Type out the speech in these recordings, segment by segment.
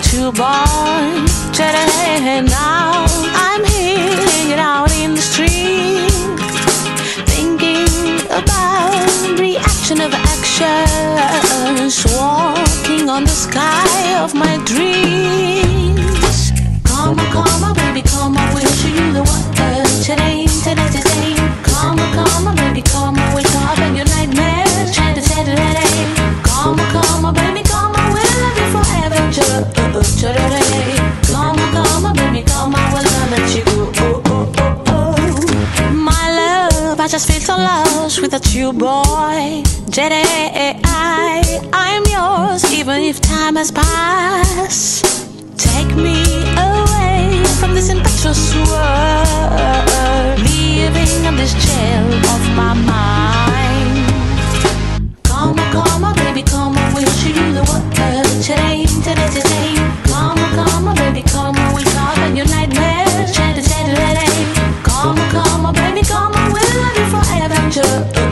what you born today and now I'm here hanging out in the street Thinking about reaction of actions Walking on the sky of my so lost without you, boy. i am yours, even if time has passed.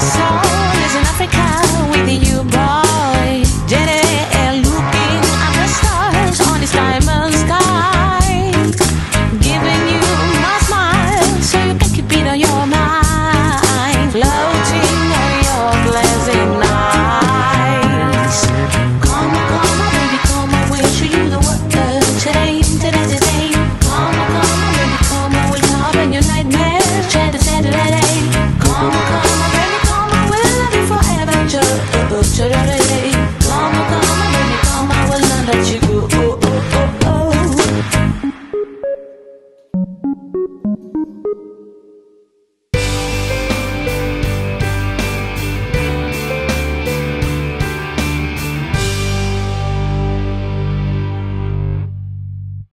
So.